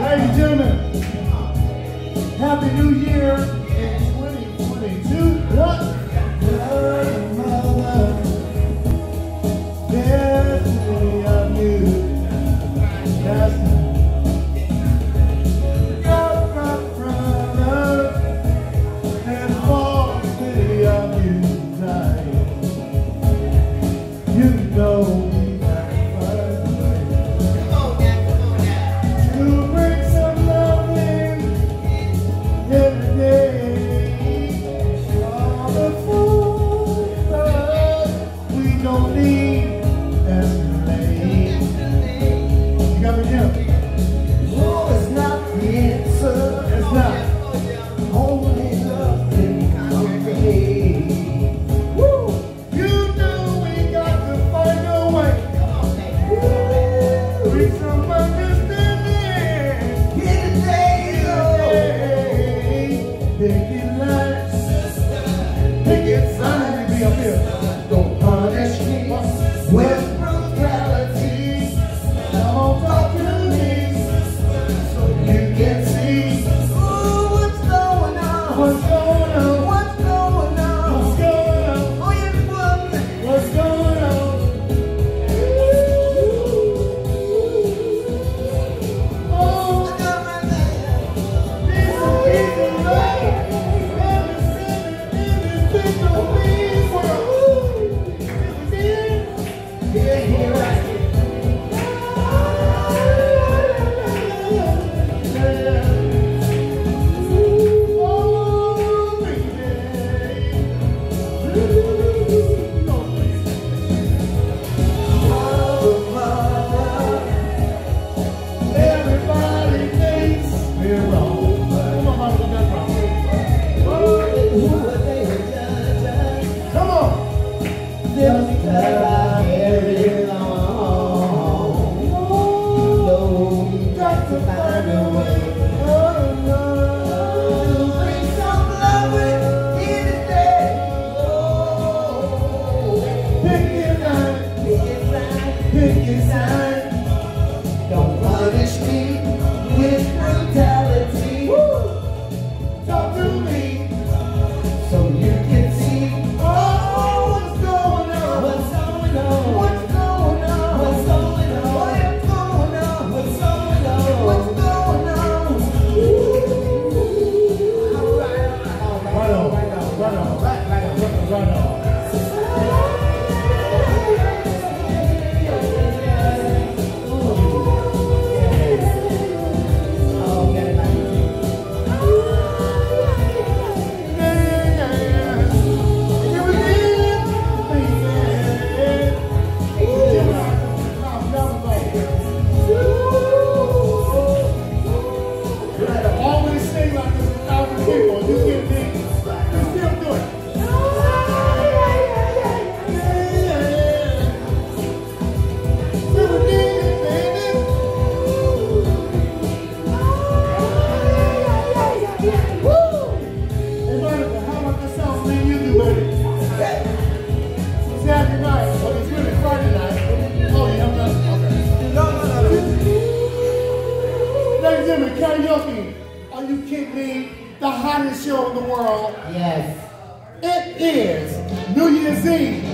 Ladies and gentlemen, Happy New Year in 2022. What? make it Are you kidding me? The hottest show in the world. Yes. It is New Year's Eve.